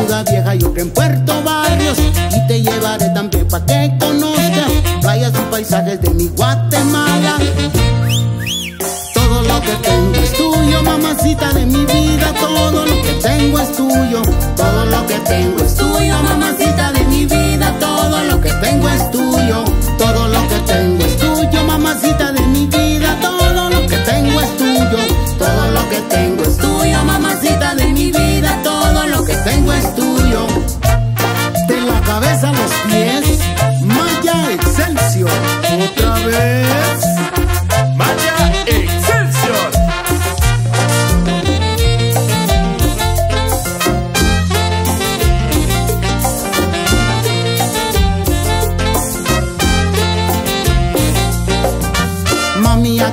otra en Puerto Barrios. Y te llevaré también para que conozcas playas y paisajes de mi Guatemala. Todo lo que tengo es tuyo, mamacita de mi vida. Todo lo que tengo es tuyo. Todo lo que tengo es tuyo, mamacita de mi vida. Todo lo que tengo es tuyo.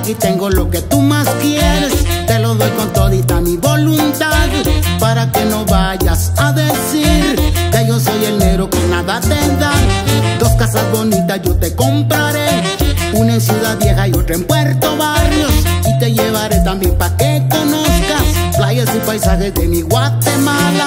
Aquí tengo lo que tú más quieres. Te lo doy con todita mi voluntad. Para que no vayas a decir que yo soy el negro que nada te da. Dos casas bonitas yo te compraré. Una en Ciudad Vieja y otra en Puerto Barrios. Y te llevaré también para que conozcas playas y paisajes de mi Guatemala.